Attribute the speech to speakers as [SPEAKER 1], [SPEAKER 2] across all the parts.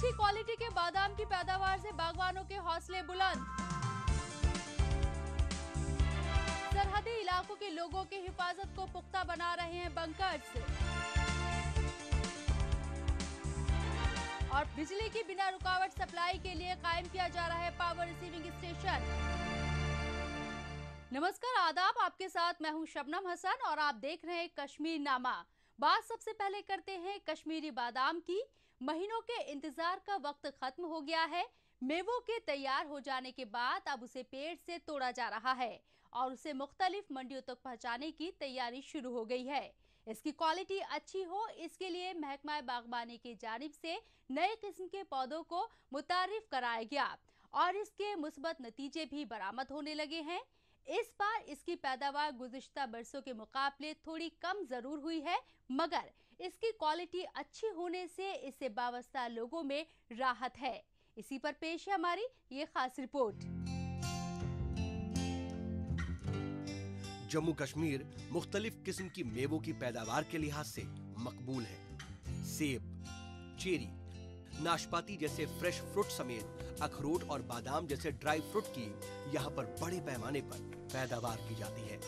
[SPEAKER 1] अच्छी क्वालिटी के बादाम की पैदावार से बागवानों के हौसले बुलंद। सरहदी इलाकों के लोगों की हिफाजत को पुख्ता बना रहे हैं बंकर्स और बिजली की बिना रुकावट सप्लाई के लिए कायम किया जा रहा है पावर रिसीविंग स्टेशन नमस्कार, आदाब। आपके साथ मैं हूँ शबनम हसन और आप देख रहे हैं कश्मीर नामा। बात सबसे पहले करते हैं कश्मीरी बादाम की। महीनों के इंतज़ार का वक्त खत्म हो गया है। मेवों के तैयार हो जाने के बाद अब उसे पेड़ से तोड़ा जा रहा है और उसे मुख्तलिफ़ मंडियों तक पहुँचाने की तैयारी शुरू हो गई है। इसकी क्वालिटी अच्छी हो, इसके लिए महकमा बागबानी की जानब से नए किस्म के पौधों को मुतारफ कराया गया और इसके मुस्बत नतीजे भी बरामद होने लगे हैं। इस बार इसकी पैदावार गुजश्ता बरसों के मुकाबले थोड़ी कम ज़रूर हुई है, मगर इसकी क्वालिटी अच्छी होने से इससे वाबस्ता लोगों में राहत है। इसी पर पेश है हमारी ये खास रिपोर्ट।
[SPEAKER 2] जम्मू कश्मीर मुख्तलिफ़ किस्म की मेवों की पैदावार के लिहाज से मकबूल है। सेब, चेरी, नाशपाती जैसे फ्रेश फ्रूट समेत अखरोट और बादाम जैसे ड्राई फ्रूट की यहाँ पर बड़े पैमाने पर पैदावार की जाती है।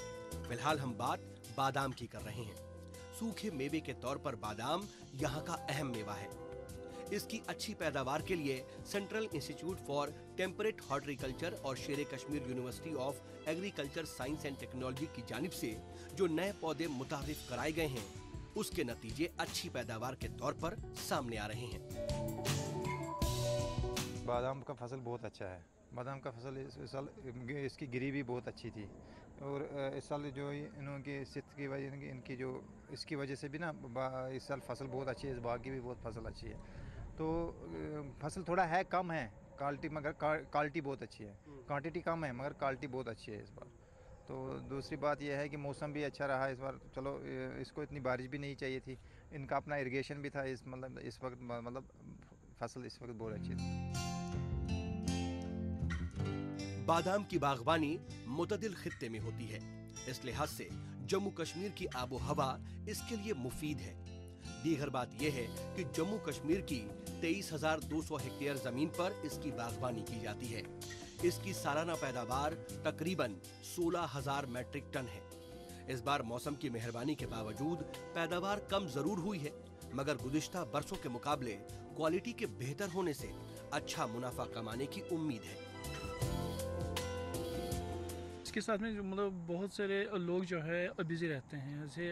[SPEAKER 2] फ़िलहाल हम बात बादाम की कर रहे हैं। सूखे मेवे के तौर पर बादाम यहाँ का अहम मेवा है। इसकी अच्छी पैदावार के लिए central institute for temperate horticulture और Sher Kashmir university of agriculture science and technology की जानिब से जो नए पौधे मुतारिफ कराए गए हैं, उसके नतीजे अच्छी पैदावार के तौर पर सामने आ रहे हैं।
[SPEAKER 3] बादाम का फ़सल बहुत अच्छा है। बादाम का फ़सल इस साल इसकी गिरी भी बहुत अच्छी थी। और इस साल जो इनकी स्थित की वजह इनकी जो इसकी वजह से भी ना इस साल फ़सल बहुत अच्छी है इस बाग की भी बहुत फ़सल अच्छी है। तो फ़सल थोड़ा है कम है क्वालिटी मगर क्वालिटी बहुत अच्छी है। क्वांटिटी कम है मगर क्वालिटी बहुत अच्छी है इस बार। तो दूसरी बात यह है कि मौसम भी अच्छा रहा इस बार चलो इसको इतनी बारिश भी नहीं चाहिए थी। इनका अपना इरिगेशन भी था इस मतलब इस वक्त मतलब फ़सल इस वक्त बहुत अच्छी थी।
[SPEAKER 2] बादाम की बागवानी मुतदिल खत्ते में होती है। इस लिहाज से जम्मू कश्मीर की आबो हवा इसके लिए मुफीद है। दीगर बात यह है कि जम्मू कश्मीर की 23,200 हेक्टेयर ज़मीन पर इसकी बागवानी की जाती है। इसकी सालाना पैदावार तकरीबन 16,000 मैट्रिक टन है। इस बार मौसम की मेहरबानी के बावजूद पैदावार कम ज़रूर हुई है मगर गुजश्ता बरसों के मुकाबले क्वालिटी के बेहतर होने से अच्छा मुनाफा कमाने की उम्मीद है।
[SPEAKER 4] इसके साथ में मतलब बहुत सारे लोग जो है बिज़ी रहते हैं। जैसे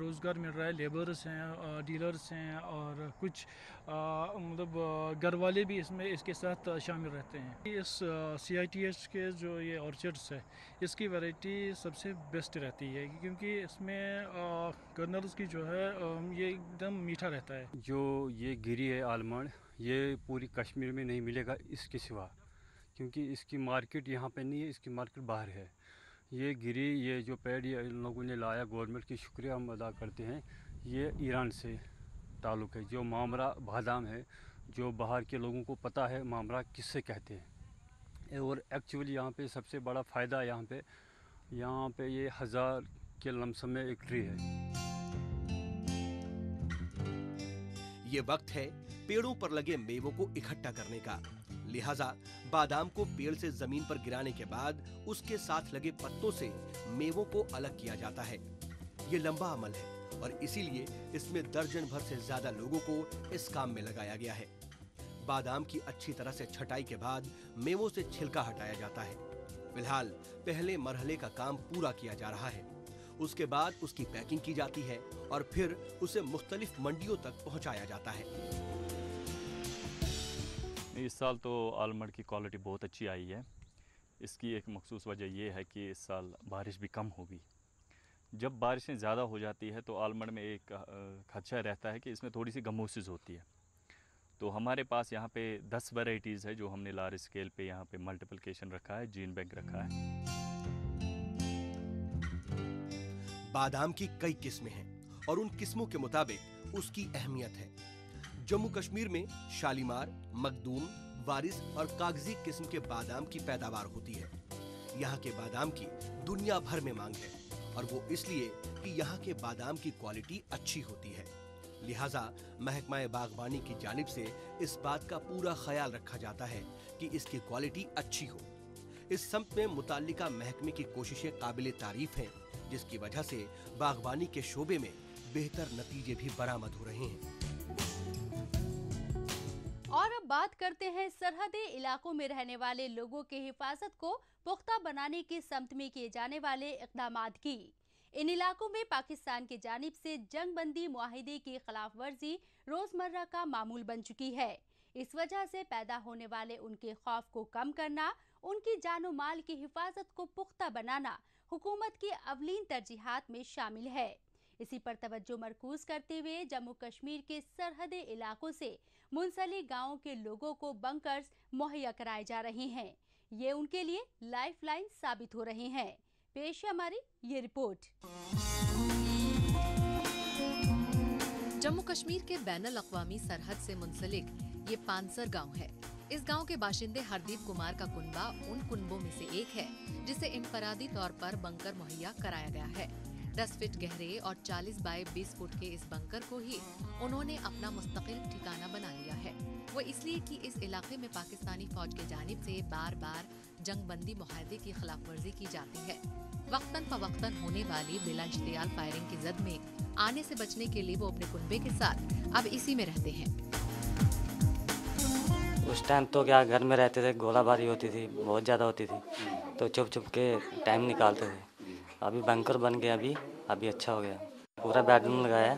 [SPEAKER 4] रोज़गार मिल रहा है लेबर्स हैं डीलर्स हैं और कुछ मतलब घर वाले भी इसमें, इसके साथ शामिल रहते हैं। इस सी आई टी एस के जो ये ऑर्चर्ड्स है, इसकी वैरायटी सबसे बेस्ट रहती है क्योंकि इसमें कर्नल्स की जो है ये एकदम मीठा रहता है।
[SPEAKER 5] जो ये गिरी है आलमंड, ये पूरी कश्मीर में नहीं मिलेगा इसके सिवा, क्योंकि इसकी मार्केट यहाँ पे नहीं है, इसकी मार्केट बाहर है। ये गिरी, ये जो पेड़ ये इन लोगों ने लाया, गवर्नमेंट की शुक्रिया हम अदा करते हैं। ये ईरान से ताल्लुक़ है। जो मामरा बादाम है, जो बाहर के लोगों को पता है, मामरा किससे कहते हैं? और एक्चुअली यहाँ पे सबसे बड़ा फ़ायदा यहाँ पे यहाँ पे ये हज़ार के लमसम में एक ट्री है।
[SPEAKER 2] ये वक्त है पेड़ों पर लगे मेवों को इकट्ठा करने का। लिहाजा बादाम को पेड़ से ज़मीन पर गिराने के बाद उसके साथ लगे पत्तों से मेवों को अलग किया जाता है। ये लंबा अमल है और इसीलिए इसमें दर्जन भर से ज़्यादा लोगों को इस काम में लगाया गया है। बादाम की अच्छी तरह से छटाई के बाद मेवों से छिलका हटाया जाता है। फ़िलहाल पहले मरहले का काम पूरा किया जा रहा है। उसके बाद उसकी पैकिंग की जाती है और फिर उसे मुख्तलिफ़ मंडियों तक पहुँचाया जाता है।
[SPEAKER 6] इस साल तो आलमंड की क्वालिटी बहुत अच्छी आई है। इसकी एक मखसूस वजह यह है कि इस साल बारिश भी कम होगी। जब बारिशें ज़्यादा हो जाती है तो आलमंड में एक खदशा रहता है कि इसमें थोड़ी सी गमोसिस होती है। तो हमारे पास यहाँ पे 10 वैरायटीज़ है जो हमने लार्ज स्केल पे यहाँ पे मल्टीप्लिकेशन रखा है, जीन बैंक रखा है।
[SPEAKER 2] बादाम की कई किस्में हैं और उन किस्मों के मुताबिक उसकी अहमियत है। जम्मू कश्मीर में शालीमार, मखदूम, वारिस और कागज़ी किस्म के बादाम की पैदावार होती है। यहाँ के बादाम की दुनिया भर में मांग है और वो इसलिए कि यहाँ के बादाम की क्वालिटी अच्छी होती है। लिहाजा महकमा बागबानी की जानिब से इस बात का पूरा ख्याल रखा जाता है कि इसकी क्वालिटी अच्छी हो। इस सम्त में मुतल महकमे की कोशिशें काबिल तारीफ़ हैं, जिसकी वजह से बागबानी के शोबे में बेहतर नतीजे भी बरामद हो रहे हैं।
[SPEAKER 1] बात करते हैं, सरहदी इलाकों में रहने वाले लोगों की हिफाजत को पुख्ता बनाने की समत में किए जाने वाले इकदाम की। इन इलाकों में पाकिस्तान की जानब से जंग बंदी माहिदे की खिलाफ वर्जी रोज़मर्रा का मामूल बन चुकी है। इस वजह से पैदा होने वाले उनके खौफ को कम करना, उनकी जानो माल की हिफाजत को पुख्ता बनाना हुकूमत की अवलीन तरजीहत में शामिल है। इसी पर तवज्जो मरकूज करते हुए जम्मू कश्मीर के सरहदी इलाकों से मुंसलिक गाँव के लोगों को बंकर्स मुहैया कराए जा रहे हैं। ये उनके लिए लाइफ लाइन साबित हो रहे हैं। पेश है हमारी ये रिपोर्ट।
[SPEAKER 7] जम्मू कश्मीर के बैन अवी सरहद से मुंसलिक ये पानसर गाँव है। इस गाँव के बाशिंदे हरदीप कुमार का कुनबा उन कुनबों में से एक है, जिसे इनफरादी तौर पर बंकर मुहैया कराया गया है। 10 फीट गहरे और 40 बाय 20 फुट के इस बंकर को ही उन्होंने अपना मुस्तकिल ठिकाना बना लिया है। वो इसलिए कि इस इलाके में पाकिस्तानी फौज की जानब से बार बार जंग बंदी माहे की खिलाफ वर्जी की जाती है। वक्तन फवक्तन होने वाली बिला इश्तियाल फायरिंग की जद में आने से बचने के लिए वो अपने कुनबे के साथ अब इसी में रहते हैं।
[SPEAKER 8] उस टाइम तो क्या घर में रहते थे, गोलाबारी होती थी, बहुत ज़्यादा होती थी तो चुप चुप के टाइम निकालते थे। अभी बैंकर बन गया अभी अभी अच्छा हो गया। पूरा बेडरूम लगाया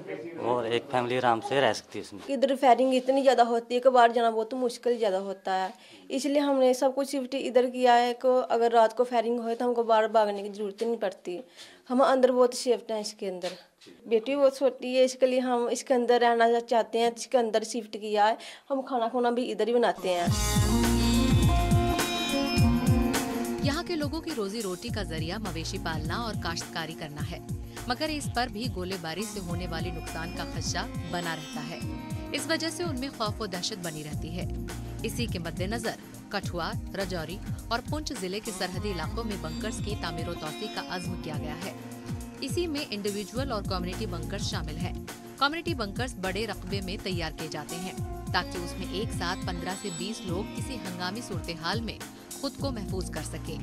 [SPEAKER 8] और एक फैमिली आराम से रह सकती है इसमें
[SPEAKER 9] इधर फायरिंग इतनी ज़्यादा होती है कि बाहर जाना बहुत मुश्किल ज़्यादा होता है। इसलिए हमने सब कुछ शिफ्ट इधर किया है कि अगर रात को फायरिंग हो तो हमको बाहर भागने की ज़रूरत नहीं पड़ती। हम अंदर बहुत शिफ्ट हैं इसके अंदर। बेटी बहुत छोटी है, इसके लिए हम इसके अंदर रहना चाहते हैं, इसके अंदर शिफ्ट किया है। हम खाना खुना भी इधर ही बनाते हैं।
[SPEAKER 7] के लोगों की रोजी रोटी का ज़रिया मवेशी पालना और काश्तकारी करना है। मगर इस पर भी गोलेबारी से होने वाले नुकसान का खदशा बना रहता है। इस वजह से उनमें खौफ और दहशत बनी रहती है। इसी के मद्देनजर कठुआ, रजौरी और पुंछ ज़िले के सरहदी इलाकों में बंकर्स की तामीर तोसी का अज़्म किया गया है। इसी में इंडिविजुअल और कम्युनिटी बंकर्स शामिल है। कम्युनिटी बंकर्स बड़े रकबे में तैयार किए जाते हैं, ताकि उसमें एक साथ 15 से 20 लोग किसी हंगामी सूरत हाल में खुद को महफूज कर सके।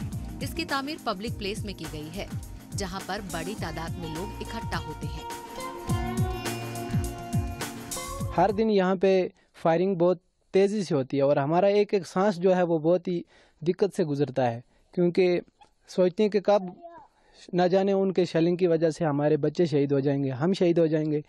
[SPEAKER 7] इसकी तामीर पब्लिक प्लेस में की गई है, जहाँ पर बड़ी तादाद में लोग इकट्ठा होते हैं।
[SPEAKER 10] हर दिन यहाँ पे फायरिंग बहुत तेज़ी से होती है और हमारा एक एक सांस जो है वो बहुत ही दिक्कत से गुजरता है, क्योंकि सोचते हैं कि कब न जाने उनके शलिंग की वजह से हमारे बच्चे शहीद हो जाएँगे, हम शहीद हो जाएँगे।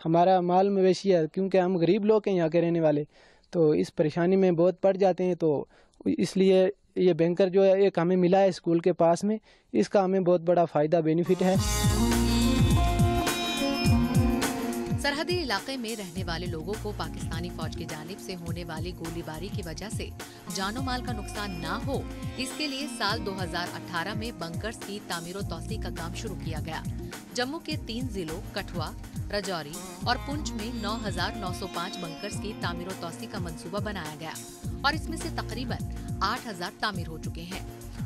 [SPEAKER 10] हमारा माल मवेशी है, क्योंकि हम गरीब लोग हैं यहाँ के रहने वाले तो इस परेशानी में बहुत पड़ जाते हैं तो इसलिए ये बैंकर जो है, एक हमें मिला है स्कूल के पास में, इसका हमें बहुत बड़ा फ़ायदा, बेनिफिट है।
[SPEAKER 7] सरहदी इलाके में रहने वाले लोगों को पाकिस्तानी फौज की जानब से होने वाली गोलीबारी की वजह से जानो माल का नुकसान न हो इसके लिए साल 2018 में बंकर्स की तामीर तोसी का काम शुरू किया गया। जम्मू के तीन जिलों कठुआ रजौरी और पुंछ में 9,905 बंकर्स की तामीर तोसी का मंसूबा बनाया गया और इसमें से तकरीबन 8,000 तामीर हो चुके हैं।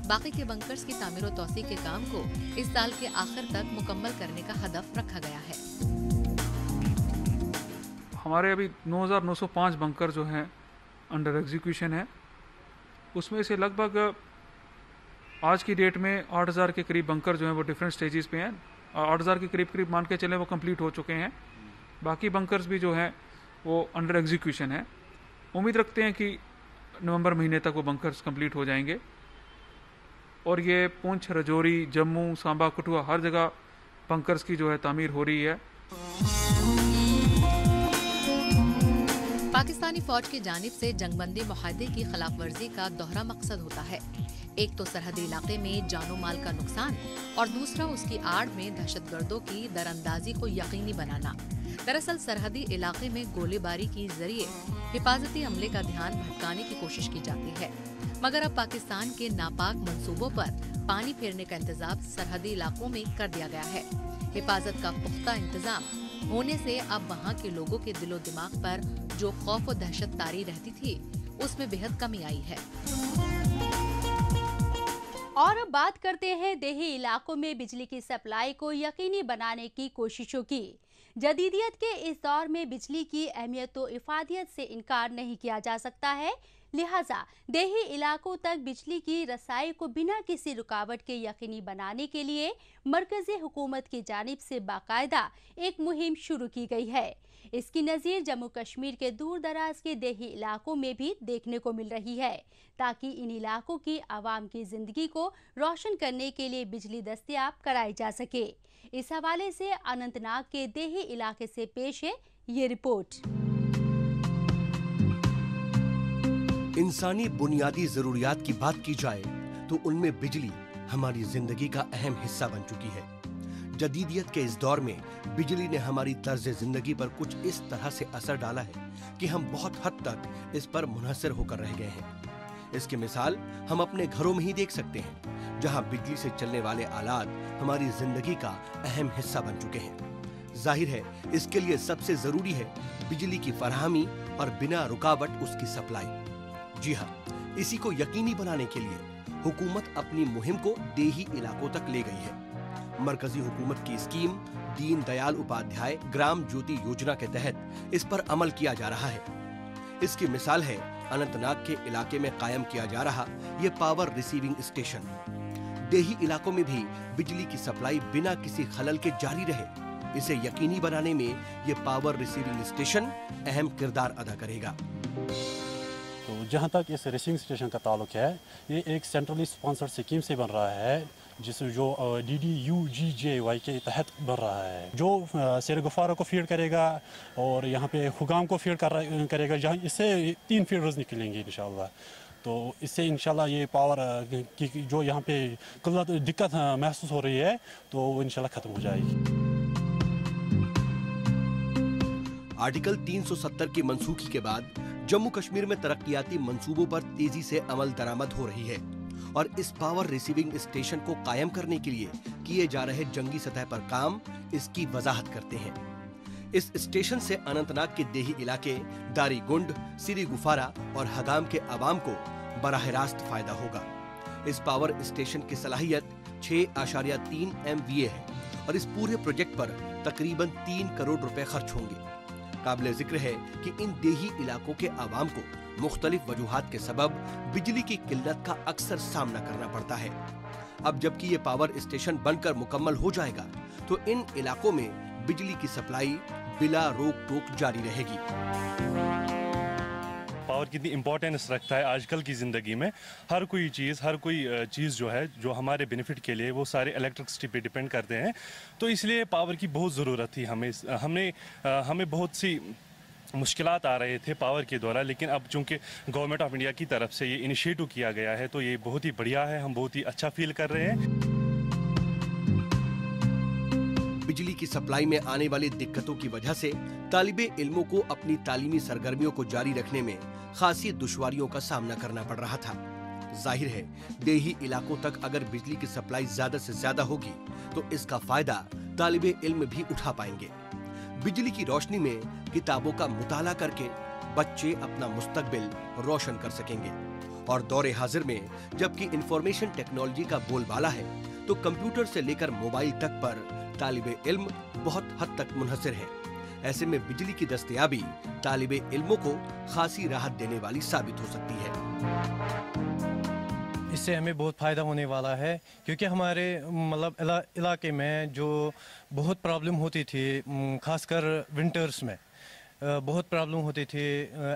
[SPEAKER 7] बाकी के बंकर्स की तामीर तोसी के काम को इस साल के आखिर तक मुकम्मल करने का हदफ रखा गया है।
[SPEAKER 11] हमारे अभी 9,905 बंकर जो हैं अंडर एग्जीक्यूशन है। उसमें से लगभग आज की डेट में 8,000 के करीब बंकर जो हैं वो डिफरेंट स्टेजेस पे हैं। आठ हज़ार के करीब करीब मान के चले वो कंप्लीट हो चुके हैं। बाकी बंकर्स भी जो हैं वो अंडर एग्जीक्यूशन है। उम्मीद रखते हैं कि नवंबर महीने तक वो बंकर्स कंप्लीट हो जाएँगे। और ये पुंछ रजौरी जम्मू सांबा कठुआ हर जगह बंकर्स की जो है तामीर हो रही है।
[SPEAKER 7] पाकिस्तानी फौज की जानब से जंगबंदी माहे की खिलाफ वर्जी का दोहरा मकसद होता है। एक तो सरहदी इलाके में जानो माल का नुकसान और दूसरा उसकी आड़ में दहशत गर्दों की दरअंदाजी को यकीनी बनाना। दरअसल सरहदी इलाके में गोलीबारी के ज़रिए हिफाजती हमले का ध्यान भटकाने की कोशिश की जाती है। मगर अब पाकिस्तान के नापाक मंसूबों पर पानी फेरने का इंतज़ाम सरहदी इलाकों में कर दिया गया है। हिफाजत का पुख्ता इंतज़ाम होने से अब वहाँ के लोगों के दिलो दिमाग पर जो खौफ और दहशत तारी रहती थी, उसमें बेहद कमी आई है।
[SPEAKER 1] और अब बात करते हैं देही इलाकों में बिजली की सप्लाई को यकीनी बनाने की कोशिशों की। जदीदियत के इस दौर में बिजली की अहमियत तो इफादियत से इनकार नहीं किया जा सकता है। लिहाजा देही इलाकों तक बिजली की रसाई को बिना किसी रुकावट के यकीनी बनाने के लिए मरकजी हुकूमत की जानब से बाकायदा एक मुहिम शुरू की गई है। इसकी नज़ीर जम्मू कश्मीर के दूर दराज के देही इलाकों में भी देखने को मिल रही है, ताकि इन इलाकों की आवाम की ज़िंदगी को रोशन करने के लिए बिजली दस्तियाब कराई जा सके। इस हवाले से अनंतनाग के देही इलाके से पेश है ये रिपोर्ट।
[SPEAKER 2] इंसानी बुनियादी जरूरियात की बात की जाए तो उनमें बिजली हमारी ज़िंदगी का अहम हिस्सा बन चुकी है। जदीदियत के इस दौर में बिजली ने हमारी तर्ज ज़िंदगी पर कुछ इस तरह से असर डाला है कि हम बहुत हद तक इस पर मुनहसर होकर रह गए हैं। इसकी मिसाल हम अपने घरों में ही देख सकते हैं, जहाँ बिजली से चलने वाले आलात हमारी ज़िंदगी का अहम हिस्सा बन चुके हैं। ज़ाहिर है, इसके लिए सबसे ज़रूरी है बिजली की फरहमी और बिना रुकावट उसकी सप्लाई। जी हाँ इसी को यकीनी बनाने के लिए हुकूमत अपनी मुहिम को देही इलाकों तक ले गई है। मरकजी हुकूमत की स्कीम, दीन दयाल उपाध्याय ग्राम ज्योति योजना के तहत इस पर अमल किया जा रहा है। इसकी मिसाल है अनंतनाग के इलाके में कायम किया जा रहा ये पावर रिसीविंग स्टेशन देही इलाकों में भी बिजली की सप्लाई बिना किसी खलल के जारी रहे। इसे यकीनी बनाने में ये पावर रिसीविंग स्टेशन अहम किरदार अदा करेगा।
[SPEAKER 12] तो जहाँ तक इस रिसीविंग स्टेशन का ताल्लुक है, ये एक सेंट्रली स्पॉन्सर्ड स्कीम से बन रहा है। जिस जो D D U G J Y के तहत बन रहा है। जो शेर गुफारा को फ़ीड करेगा और यहाँ पे हुगाम को फ़ीड कर करेगा, जहाँ इससे तीन फीडर्स निकलेंगे इन तो इससे इंशाल्लाह ये पावर की जो यहाँ पे किल्लत दिक्कत महसूस हो रही है तो वो इंशाल्लाह ख़त्म हो जाएगी।
[SPEAKER 2] आर्टिकल 370 की मनसूखी के बाद जम्मू कश्मीर में तरक्याती मंसूबों पर तेज़ी से अमल दरामद हो रही है। और इस पावर रिसीविंग स्टेशन को कायम करने के लिए किए जा रहे जंगी सतह पर काम इसकी वजाहत करते हैं। इस स्टेशन से अनंतनाग के देही इलाके दारी गुंड सिरी गुफारा और हगाम के आवाम को बराह रास्त फ़ायदा होगा। इस पावर स्टेशन की सलाहियत छह आशारिया तीन एम है और इस पूरे प्रोजेक्ट पर तकरीबन तीन करोड़ रुपए खर्च होंगे। काबिल ज़िक्र है कि इन देही इलाकों के आवाम को मुख्तलिफ़ वजूहत के सबब बिजली की किल्लत का अक्सर सामना करना पड़ता है। अब जबकि ये पावर स्टेशन बनकर मुकम्मल हो जाएगा तो इन इलाकों में बिजली की सप्लाई बिला रोक टोक जारी रहेगी।
[SPEAKER 13] पावर कितनी इम्पोर्टेंस रखता है आजकल की ज़िंदगी में। हर कोई चीज़, हर कोई चीज़ जो है, जो हमारे बेनिफिट के लिए वो सारे इलेक्ट्रिसिटी पे डिपेंड करते हैं। तो इसलिए पावर की बहुत ज़रूरत थी हमें हमने हमें बहुत सी मुश्किल आ रहे थे पावर के द्वारा, लेकिन अब चूँकि गवर्नमेंट ऑफ़ इंडिया की तरफ़ से ये इनिशिएटिव किया गया है तो ये बहुत ही बढ़िया है, हम बहुत ही अच्छा फील कर रहे हैं।
[SPEAKER 2] बिजली की सप्लाई में आने वाली दिक्कतों की वजह से तालिब इल्मों को अपनी तालीमी सरगर्मियों को जारी रखने में खासी दुश्वारियों का सामना करना पड़ रहा था। ज़ाहिर है, देही इलाकों तक अगर बिजली की सप्लाई ज़्यादा से ज़्यादा होगी तो इसका फ़ायदा तालिब इल्म भी उठा पाएँगे। बिजली की रोशनी में किताबों का मुताला करके बच्चे अपना मुस्तकबिल रोशन कर सकेंगे। और दौरे हाजिर में जबकि इंफॉर्मेशन टेक्नोलॉजी का बोलबाला है तो कंप्यूटर से लेकर मोबाइल तक पर तालिब इल्म बहुत हद तक मुनहसर है। ऐसे में बिजली की दस्तयाबी तालिब इल्मों को खासी राहत देने वाली साबित हो सकती है।
[SPEAKER 14] इससे हमें बहुत फ़ायदा होने वाला है क्योंकि हमारे मतलब इला, इलाके में जो बहुत प्रॉब्लम होती थी ख़ासकर विंटर्स में बहुत प्रॉब्लम होती थी।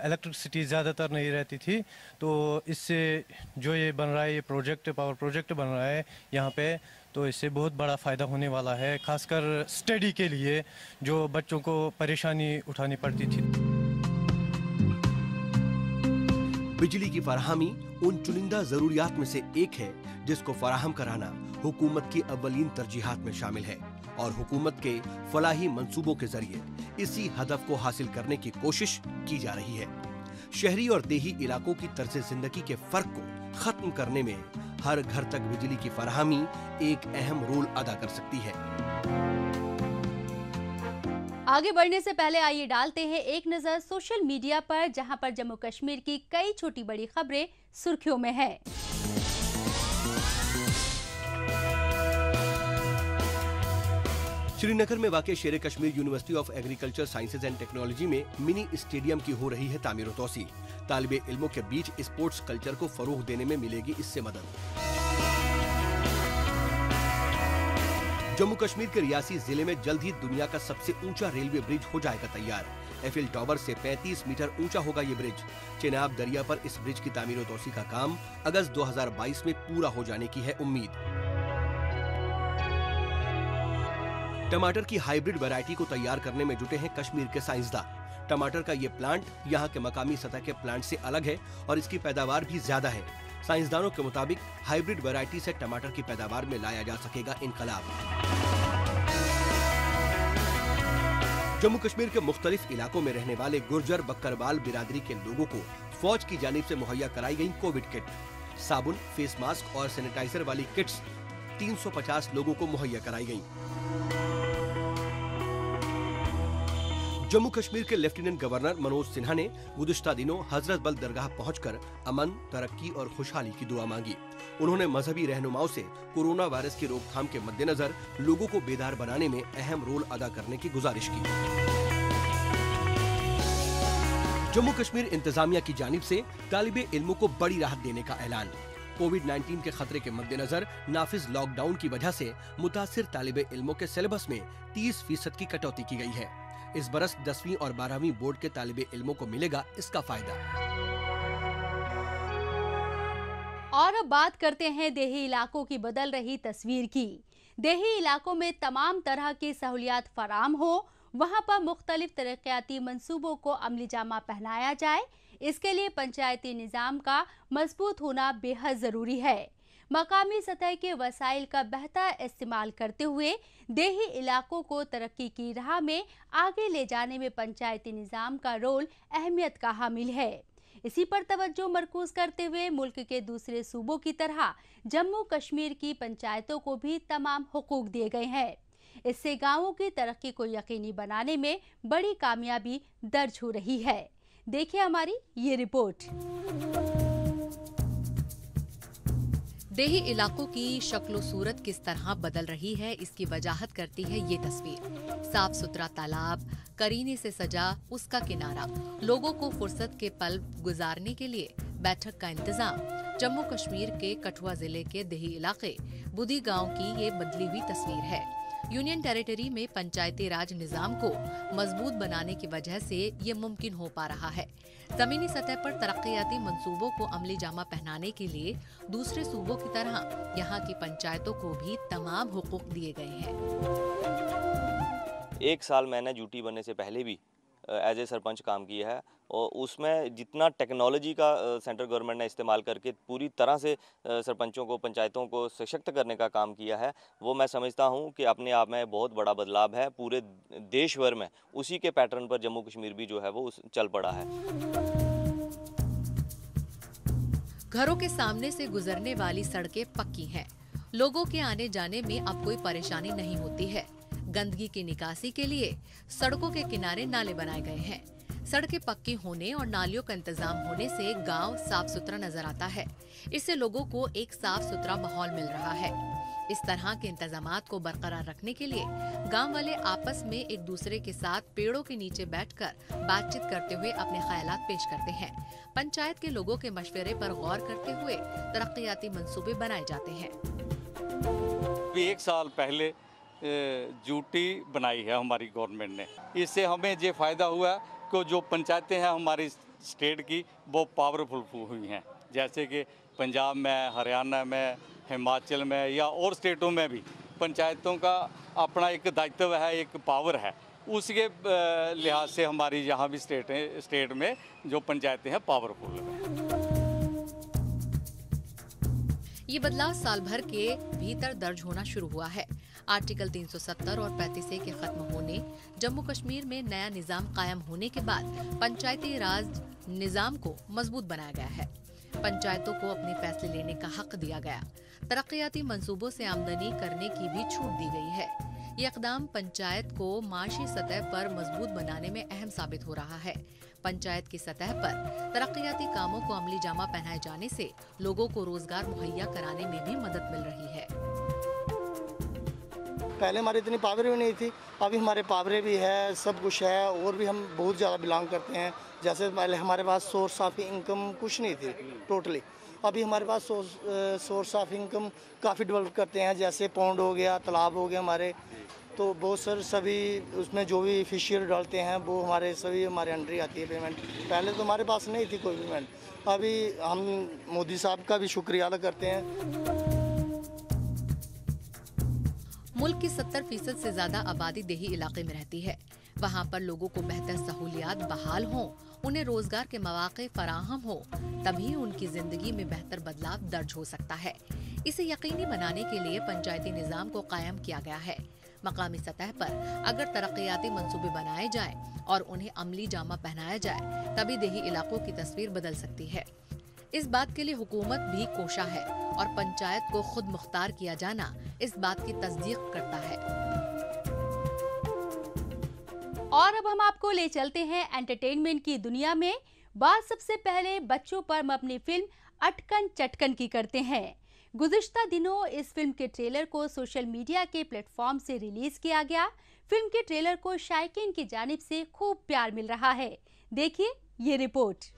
[SPEAKER 14] इलेक्ट्रिसिटी ज़्यादातर नहीं रहती थी। तो इससे जो ये बन रहा है, ये प्रोजेक्ट पावर प्रोजेक्ट बन रहा है यहाँ पे तो इससे बहुत बड़ा फ़ायदा होने वाला है, खासकर स्टडी के लिए, जो बच्चों को परेशानी उठानी पड़ती थी।
[SPEAKER 2] बिजली की फरहमी उन चुनिंदा जरूरियात में से एक है, जिसको फराहम कराना हुकूमत की अवलिन तरजीहात में शामिल है और हुकूमत के फलाही मंसूबों के ज़रिए इसी हदफ को हासिल करने की कोशिश की जा रही है। शहरी और देही इलाकों की तर्ज ज़िंदगी के फ़र्क को खत्म करने में हर घर तक बिजली की फरहमी एक अहम रोल अदा कर सकती है।
[SPEAKER 1] आगे बढ़ने से पहले आइए डालते हैं एक नज़र सोशल मीडिया पर, जहाँ पर जम्मू कश्मीर की कई छोटी बड़ी खबरें सुर्खियों में है।
[SPEAKER 2] श्रीनगर में वाकई Sher Kashmir university of agriculture sciences and technology में मिनी स्टेडियम की हो रही है तामीर तोसी तालिब इल्मों के बीच स्पोर्ट्स कल्चर को फरोग देने में मिलेगी इससे मदद। जम्मू कश्मीर के रियासी ज़िले में जल्द ही दुनिया का सबसे ऊँचा रेलवे ब्रिज हो जाएगा तैयार। एफिल टॉवर से 35 मीटर ऊँचा होगा ये ब्रिज। चेनाब दरिया पर इस ब्रिज की तामीर तोसी का काम अगस्त 2022 में पूरा हो जाने की है उम्मीद। टमाटर की हाइब्रिड वैरायटी को तैयार करने में जुटे हैं कश्मीर के साइंसदान। टमाटर का ये प्लांट यहाँ के मकामी सतह के प्लांट से अलग है और इसकी पैदावार भी ज़्यादा है। साइंसदानों के मुताबिक हाइब्रिड वैरायटी से टमाटर की पैदावार में लाया जा सकेगा इनकलाब। जम्मू कश्मीर के मुख्तलिफ़ इलाकों में रहने वाले गुर्जर बकरवाल बिरादरी के लोगों को फौज की जानिब से मुहैया कराई गई कोविड किट। साबुन, फेस मास्क और सैनिटाइजर वाली किट्स 350 लोगों को मुहैया कराई गई जम्मू कश्मीर के लेफ्टिनेंट गवर्नर मनोज सिन्हा ने गुजश्ता दिनों हज़रत बल दरगाह पहुंचकर अमन, तरक्की और खुशहाली की दुआ मांगी। उन्होंने मजहबी रहनुमाओं से कोरोना वायरस की रोकथाम के मद्देनजर लोगों को बेदार बनाने में अहम रोल अदा करने की गुजारिश की। जम्मू कश्मीर इंतजामिया की जानिब से तालिब इल्मों को बड़ी राहत देने का ऐलान। कोविड 19 के खतरे के मद्देनजर नाफिज लॉकडाउन की वजह से मुतासर तालिब इल्मों के सिलेबस में 30 फ़ीसद की कटौती की गई है। इस बरस दसवीं और बारहवीं बोर्ड के तालिब इल्मों को मिलेगा इसका फ़ायदा।
[SPEAKER 1] और अब बात करते हैं देही इलाकों की बदल रही तस्वीर की। देही इलाकों में तमाम तरह की सहूलियात फराम हो, वहाँ पर मुख्तलिफ़ तरक्याती मंसूबों को अमली जामा पहनाया जाए। इसके लिए पंचायती निज़ाम का मज़बूत होना बेहद ज़रूरी है। मकामी सतह के वसाइल का बेहतर इस्तेमाल करते हुए देही इलाकों को तरक्की की राह में आगे ले जाने में पंचायती निज़ाम का रोल अहमियत का हामिल है। इसी पर तवज्जो मरकूज करते हुए मुल्क के दूसरे सूबों की तरह जम्मू कश्मीर की पंचायतों को भी तमाम हकूक दिए गए हैं। इससे गाँवों की तरक्की को यकीनी बनाने में बड़ी कामयाबी दर्ज हो रही है। देखिए हमारी ये रिपोर्ट।
[SPEAKER 7] देही इलाकों की शक्लो सूरत किस तरह बदल रही है, इसकी वजाहत करती है ये तस्वीर। साफ़ सुथरा तालाब, करीने से सजा, उसका किनारा। लोगों को फुर्सत के पल गुजारने के लिए बैठक का इंतज़ाम। जम्मू कश्मीर के कठुआ ज़िले के देही इलाके, बुदी गाँव की ये बदली हुई तस्वीर है। यूनियन टेरिटरी में पंचायती राज निज़ाम को मज़बूत बनाने की वजह से ये मुमकिन हो पा रहा है। जमीनी सतह पर तरक्याती मंसूबों को अमली जामा पहनाने के लिए दूसरे सूबों की तरह यहाँ की पंचायतों को भी तमाम हुकूक दिए गए हैं।
[SPEAKER 15] एक साल मैंने ड्यूटी बनने से पहले भी एज ए सरपंच काम किया है। और उसमें जितना टेक्नोलॉजी का सेंट्रल गवर्नमेंट ने इस्तेमाल करके पूरी तरह से सरपंचों को, पंचायतों को सशक्त करने का काम किया है, वो मैं समझता हूँ कि अपने आप में बहुत बड़ा बदलाव है, पूरे देश भर में उसी के पैटर्न पर जम्मू कश्मीर भी जो है वो चल पड़ा है।
[SPEAKER 7] घरों के सामने से गुजरने वाली सड़कें पक्की हैं। लोगों के आने जाने में अब कोई परेशानी नहीं होती है। गंदगी की निकासी के लिए सड़कों के किनारे नाले बनाए गए हैं। सड़कें पक्की होने और नालियों का इंतज़ाम होने से गाँव साफ़ सुथरा नज़र आता है। इससे लोगों को एक साफ़ सुथरा माहौल मिल रहा है। इस तरह के इंतज़ाम को बरकरार रखने के लिए गाँव वाले आपस में एक दूसरे के साथ पेड़ों के नीचे बैठकर बातचीत करते हुए अपने ख्याल पेश करते हैं। पंचायत के लोगों के मशवरे पर गौर करते हुए तरक्याती मंसूबे बनाए जाते हैं।
[SPEAKER 16] एक साल पहले ड्यूटी बनाई है हमारी गवर्नमेंट ने। इससे हमें ये फ़ायदा हुआ कि जो पंचायतें हैं हमारी स्टेट की, वो पावरफुल हुई हैं। जैसे कि पंजाब में, हरियाणा में, हिमाचल में या और स्टेटों में भी पंचायतों का अपना एक दायित्व है, एक पावर है। उसके लिहाज से हमारी यहाँ भी स्टेट स्टेट में जो पंचायतें हैं पावरफुल हैं।
[SPEAKER 7] ये बदलाव साल भर के भीतर दर्ज होना शुरू हुआ है। आर्टिकल 370 और 35 के खत्म होने जम्मू कश्मीर में नया निज़ाम कायम होने के बाद पंचायती राज निज़ाम को मज़बूत बनाया गया है। पंचायतों को अपने फैसले लेने का हक दिया गया। तरक्याती मंसूबों से आमदनी करने की भी छूट दी गई है। ये इकदाम पंचायत को माशी सतह पर मज़बूत बनाने में अहम साबित हो रहा है। पंचायत की सतह पर तरक्याती कामों को अमली जामा पहनाए जाने से लोगों को रोज़गार मुहैया कराने में भी मदद मिल रही है।
[SPEAKER 17] पहले हमारी इतनी पावर भी नहीं थी, अभी हमारे पावरें भी है, सब कुछ है, और भी हम बहुत ज़्यादा बिलोंग करते हैं। जैसे पहले हमारे पास सोर्स ऑफ़ इनकम कुछ नहीं थी टोटली। अभी हमारे पास सोर्स ऑफ़ इनकम काफ़ी डेवलप करते हैं, जैसे पौंड हो गया, तालाब हो गया हमारे। तो बहुत सर सभी उसमें जो भी फिशियर डालते हैं, वो हमारे सभी हमारे अंडर आती है पेमेंट पहले तो हमारे पास नहीं थी कोई पेमेंट अभी हम मोदी साहब का भी शुक्रिया अदा करते हैं।
[SPEAKER 7] मुल्क की 70 फ़ीसद ऐसी ज़्यादा आबादी देही इलाके में रहती है। वहाँ पर लोगों को बेहतर सहूलियात बहाल हों, उन्हें रोज़गार के मौके फराहम हो, तभी उनकी ज़िंदगी में बेहतर बदलाव दर्ज हो सकता है। इसे यकीनी बनाने के लिए पंचायती निज़ाम को कायम किया गया है। मकामी सतह पर अगर तरक्याती मंसूबे बनाए जाएँ और उन्हें अमली जामा पहनाया जाए, तभी देही इलाकों की तस्वीर बदल सकती है। इस बात के लिए हुकूमत भी कोशा है और पंचायत को खुद मुख्तार किया जाना इस बात की तस्दीक करता है।
[SPEAKER 1] और अब हम आपको ले चलते हैं एंटरटेनमेंट की दुनिया में। बात सबसे पहले बच्चों पर हम अपनी फ़िल्म अटकन चटकन की करते हैं। गुजश्ता दिनों इस फ़िल्म के ट्रेलर को सोशल मीडिया के प्लेटफॉर्म से रिलीज़ किया गया। फ़िल्म के ट्रेलर को शायकीन की जानिब से खूब प्यार मिल रहा है। देखिए ये रिपोर्ट।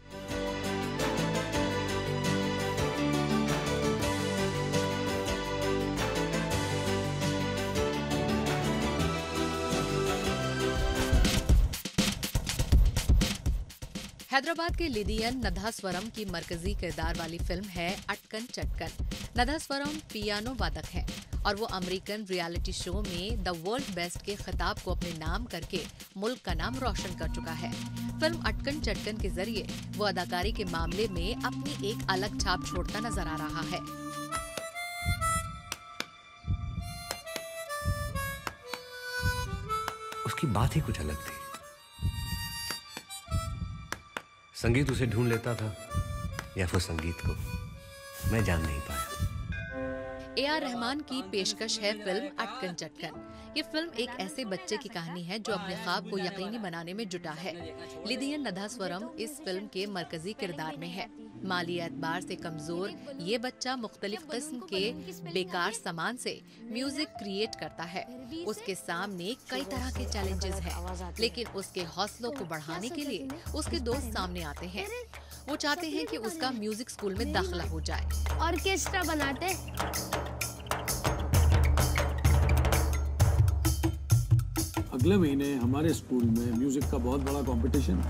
[SPEAKER 7] हैदराबाद के लिदियन नदास्वरम की मरकजी किरदार वाली फ़िल्म है अटकन चटकन। नदास्वरम पियानो वादक है और वो अमेरिकन रियलिटी शो में द वर्ल्ड बेस्ट के खिताब को अपने नाम करके मुल्क का नाम रोशन कर चुका है। फ़िल्म अटकन चटकन के ज़रिए वो अदाकारी के मामले में अपनी एक अलग छाप छोड़ता नज़र आ रहा है।
[SPEAKER 18] उसकी बात ही कुछ अलग थी। संगीत उसे ढूंढ लेता था, या फिर संगीत को मैं जान नहीं पाया।
[SPEAKER 7] ए आर रहमान की पेशकश है फ़िल्म अटकन चटकन। ये फ़िल्म एक ऐसे बच्चे की कहानी है जो अपने ख्वाब को यकीनी बनाने में जुटा है। लिदियन नदास्वरम इस फ़िल्म के मरकजी किरदार में है। माली एतबार से कमज़ोर ये बच्चा मुख्तलिफ़ किस्म के बेकार सामान से म्यूज़िक क्रिएट करता है। उसके सामने कई तरह के चैलेंजेस हैं लेकिन उसके हौसलों को बढ़ाने के लिए उसके दोस्त सामने आते हैं। वो चाहते हैं कि उसका म्यूज़िक स्कूल में दाखिला हो जाए।
[SPEAKER 19] ऑर्केस्ट्रा बनाते
[SPEAKER 20] अगले महीने हमारे स्कूल में म्यूज़िक का बहुत बड़ा कंपटीशन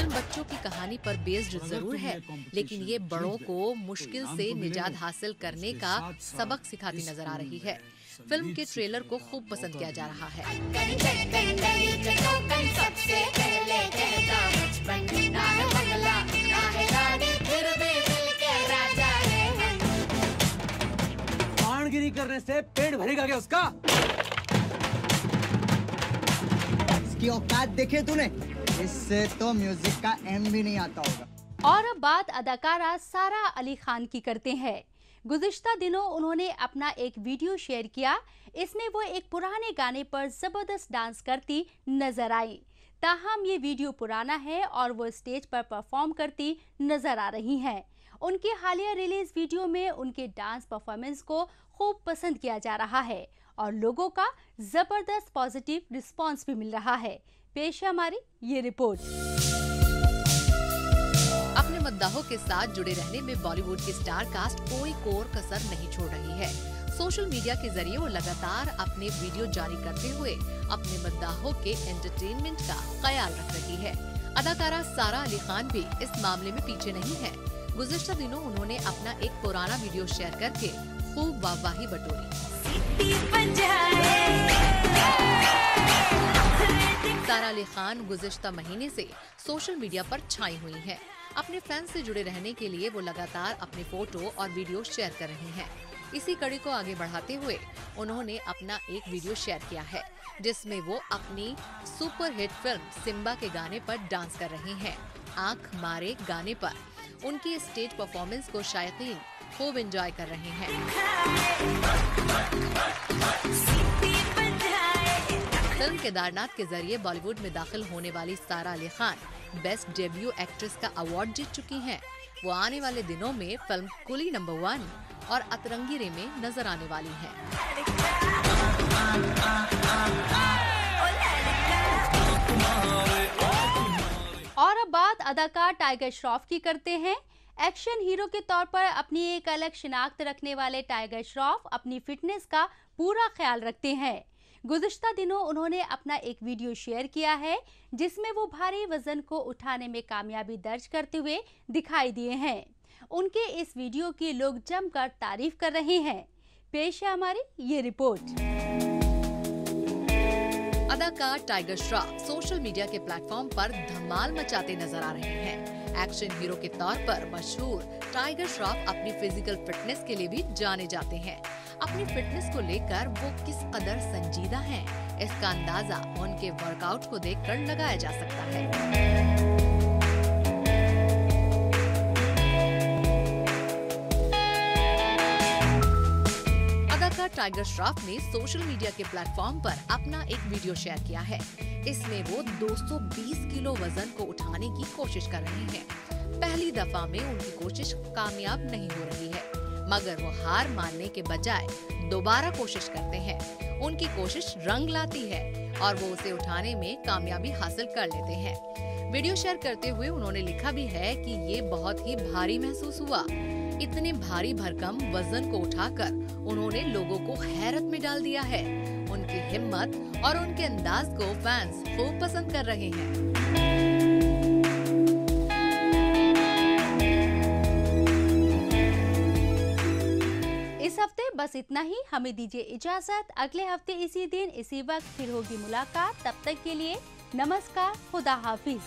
[SPEAKER 7] फ़िल्म बच्चों की कहानी पर बेस्ड ज़रूर है लेकिन ये बड़ों को मुश्किल से निजात हासिल करने का सबक सिखाती नज़र आ रही है। फ़िल्म के ट्रेलर को खूब पसंद किया जा रहा है।
[SPEAKER 21] पानगिरी करने से पेट भरेगा क्या उसका?
[SPEAKER 22] इसकी औकात देखे तूने? इससे तो म्यूज़िक का एम भी नहीं आता होगा।
[SPEAKER 1] और अब बात अदाकारा सारा अली खान की करते हैं। गुजश्ता दिनों उन्होंने अपना एक वीडियो शेयर किया। इसमें वो एक पुराने गाने पर ज़बरदस्त डांस करती नज़र आई। ताहम ये वीडियो पुराना है और वो स्टेज पर परफॉर्म करती नज़र आ रही हैं। उनके हालिया रिलीज़ वीडियो में उनके डांस परफॉर्मेंस को खूब पसंद किया जा रहा है और लोगों का ज़बरदस्त पॉजिटिव रिस्पांस भी मिल रहा है। पेश है हमारी ये रिपोर्ट।
[SPEAKER 7] अपने मद्दाहों के साथ जुड़े रहने में बॉलीवुड की स्टार कास्ट कोई कोर कसर नहीं छोड़ रही है। सोशल मीडिया के ज़रिए वो लगातार अपने वीडियो जारी करते हुए अपने मद्दाहों के एंटरटेनमेंट का ख्याल रख रही है। अदाकारा सारा अली खान भी इस मामले में पीछे नहीं है। गुजशत दिनों उन्होंने अपना एक पुराना वीडियो शेयर करके खूब वाहवाही बटोरी। सारा अली खान गुजश्ता महीने से सोशल मीडिया पर छाई हुई हैं। अपने फैंस से जुड़े रहने के लिए वो लगातार अपने फ़ोटो और वीडियो शेयर कर रही हैं। इसी कड़ी को आगे बढ़ाते हुए उन्होंने अपना एक वीडियो शेयर किया है, जिसमें वो अपनी सुपर हिट फ़िल्म सिम्बा के गाने पर डांस कर रही हैं। आँख मारे गाने पर उनकी स्टेज परफॉर्मेंस को शायकीन खूब एंजॉय कर रहे हैं फ़िल्म केदारनाथ के ज़रिए बॉलीवुड में दाखिल होने वाली Sara Ali Khan best debut actress का अवार्ड जीत चुकी हैं। वो आने वाले दिनों में फ़िल्म कुली नंबर वन और अतरंगी में नज़र आने वाली हैं।
[SPEAKER 1] और अब बात अदाकार टाइगर श्रॉफ की करते हैं एक्शन हीरो के तौर पर अपनी एक अलग शिनाख्त रखने वाले टाइगर श्रॉफ अपनी फिटनेस का पूरा ख्याल रखते हैं गुजश्ता दिनों उन्होंने अपना एक वीडियो शेयर किया है, जिसमें वो भारी वज़न को उठाने में कामयाबी दर्ज करते हुए दिखाई दिए हैं। उनके इस वीडियो की लोग जमकर तारीफ़ कर रहे हैं। पेश है हमारी ये रिपोर्ट।
[SPEAKER 7] अदाकार टाइगर श्रॉफ सोशल मीडिया के प्लेटफॉर्म पर धमाल मचाते नज़र आ रहे हैं। एक्शन हीरो के तौर पर मशहूर टाइगर श्रॉफ अपनी फ़िज़िकल फिटनेस के लिए भी जाने जाते हैं। अपनी फिटनेस को लेकर वो किस कदर संजीदा हैं, इसका अंदाज़ा उनके वर्कआउट को देखकर लगाया जा सकता है। अदाकार टाइगर श्रॉफ ने सोशल मीडिया के प्लेटफॉर्म पर अपना एक वीडियो शेयर किया है। इसमें वो 220 किलो वज़न को उठाने की कोशिश कर रहे हैं। पहली दफ़ा में उनकी कोशिश कामयाब नहीं हो रही है। मगर वो हार मानने के बजाय दोबारा कोशिश करते हैं। उनकी कोशिश रंग लाती है और वो उसे उठाने में कामयाबी हासिल कर लेते हैं। वीडियो शेयर करते हुए उन्होंने लिखा भी है कि ये बहुत ही भारी महसूस हुआ। इतने भारी भरकम वज़न को उठाकर उन्होंने लोगों को हैरत में डाल दिया है। उनकी हिम्मत और उनके अंदाज को फैंस खूब पसंद कर रहे हैं।
[SPEAKER 1] इस हफ़्ते बस इतना ही। हमें दीजिए इजाज़त। अगले हफ़्ते इसी दिन, इसी वक्त फिर होगी मुलाकात। तब तक के लिए नमस्कार, खुदा हाफिज।